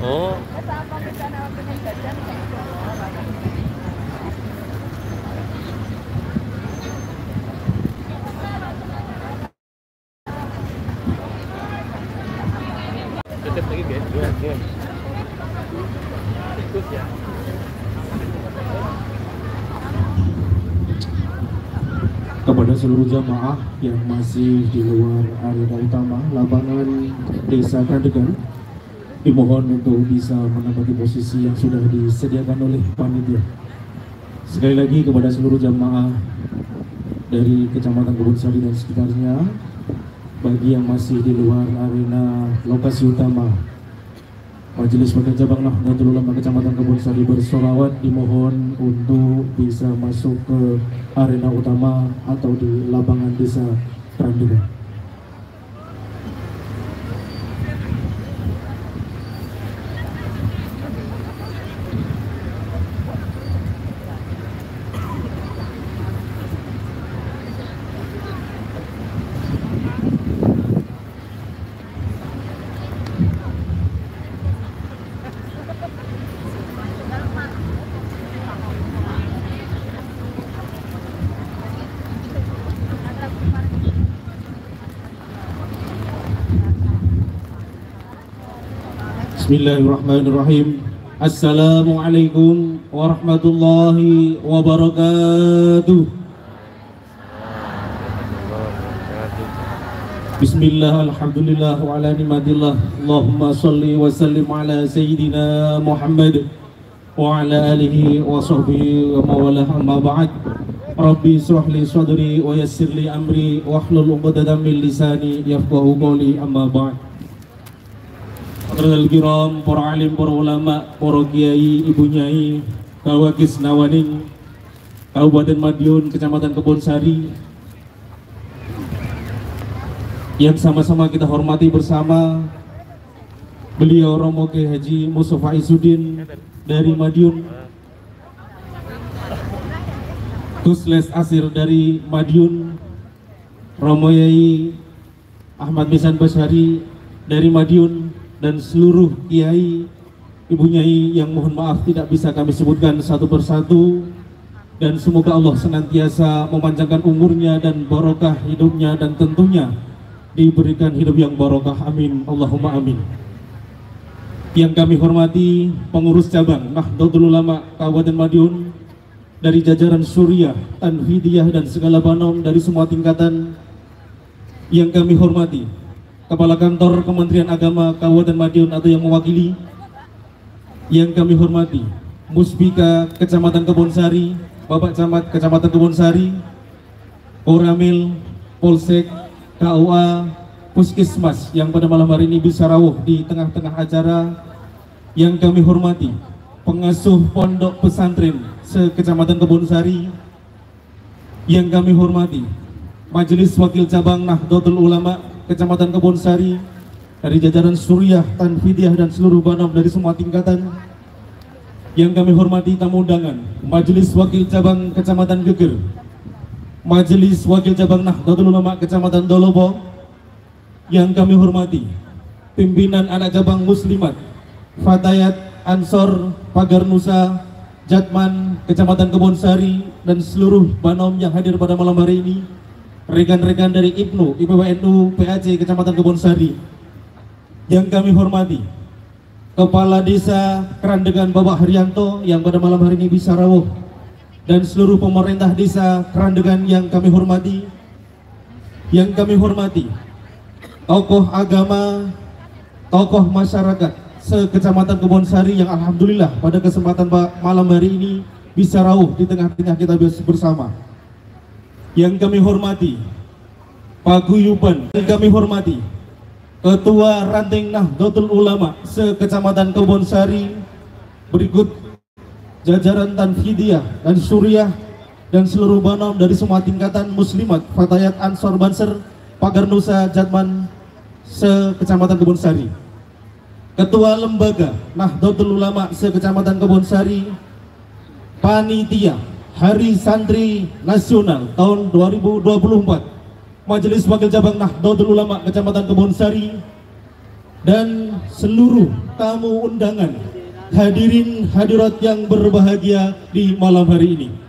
Oh, dekat lagi guys. Dua, dua. Ikut ya. kepada seluruh jamaah yang masih di luar area utama lapangan desa Kandegan dimohon untuk bisa menempati posisi yang sudah disediakan oleh panitia sekali lagi kepada seluruh jamaah dari kecamatan Kebun Sari dan sekitarnya bagi yang masih di luar arena lokasi utama Majelis Wakil Cabang Nahdlatul Ulama Kecamatan Kebun Sari bersolawat dimohon untuk bisa masuk ke arena utama atau di lapangan desa Kerandegan. Bismillahirrahmanirrahim. Assalamualaikum warahmatullahi wabarakatuh. Bismillah, alhamdulillah, wa ala nimatillah. Allahumma salli wa sallim ala Sayyidina Muhammad Wa ala alihi wa sahbihi wa mawalah. Amma ba'd. Rabbi surah li sadri wa yassir li amri Wa hlul uqdatan min lisani yafqahu qawli. Amma ba'd Hadratul kiram, para alim, para ulama, para kiai, ibu nyai Kawakis Nawaning Kabupaten Madiun, Kecamatan Kebon Sari yang sama-sama kita hormati bersama beliau Romo Kiai Haji Mustafa Isudin dari Madiun Kusles Asir dari Madiun Romo Yai Ahmad Misan Basyari dari Madiun dan seluruh kiai ibu nyai yang mohon maaf tidak bisa kami sebutkan satu persatu. Dan semoga Allah senantiasa memanjangkan umurnya dan barokah hidupnya dan tentunya diberikan hidup yang barokah. Amin. Allahumma amin. Yang kami hormati pengurus cabang Nahdlatul Ulama Kabupaten Madiun dari jajaran Suriah, Anfidiyah dan segala banom dari semua tingkatan yang kami hormati Kepala Kantor Kementerian Agama Kabupaten Madiun atau yang mewakili yang kami hormati Musbika Kecamatan Kebonsari Bapak Camat Kecamatan Kebonsari Koramil Polsek KUA Puskesmas yang pada malam hari ini bisa rawuh di tengah-tengah acara yang kami hormati pengasuh pondok pesantren sekecamatan Kebonsari yang kami hormati Majelis Wakil Cabang Nahdlatul Ulama Kecamatan Kebonsari dari jajaran Suriah, Tanfidiyah dan seluruh banom dari semua tingkatan yang kami hormati tamu undangan Majelis Wakil Cabang Kecamatan Geger Majelis Wakil Cabang Nahdlatul Ulama Kecamatan Dolobo yang kami hormati pimpinan anak cabang muslimat Fatayat Ansor Pagar Nusa Jatman Kecamatan Kebonsari dan seluruh banom yang hadir pada malam hari ini rekan-rekan dari IPNU, IPWNU, PAC Kecamatan Kebonsari yang kami hormati Kepala Desa Kerandegan Bapak Haryanto yang pada malam hari ini bisa rawuh dan seluruh pemerintah desa Kerandegan yang kami hormati. Yang kami hormati tokoh agama tokoh masyarakat sekecamatan Kebonsari yang alhamdulillah pada kesempatan malam hari ini bisa rawuh di tengah-tengah kita bersama yang kami hormati Paguyuban yang kami hormati Ketua Ranting Nahdlatul Ulama sekecamatan Kebonsari berikut jajaran Tanfidiyah dan Suriah dan seluruh banom dari semua tingkatan muslimat Fatayat Ansor Banser Pagar Nusa Jatman sekecamatan Kebonsari. Ketua Lembaga Nahdlatul Ulama sekecamatan Kebonsari Panitia Hari Santri Nasional tahun 2024 Majelis Wakil Cabang Nahdlatul Ulama Kecamatan Kebonsari dan seluruh tamu undangan, hadirin hadirat yang berbahagia di malam hari ini.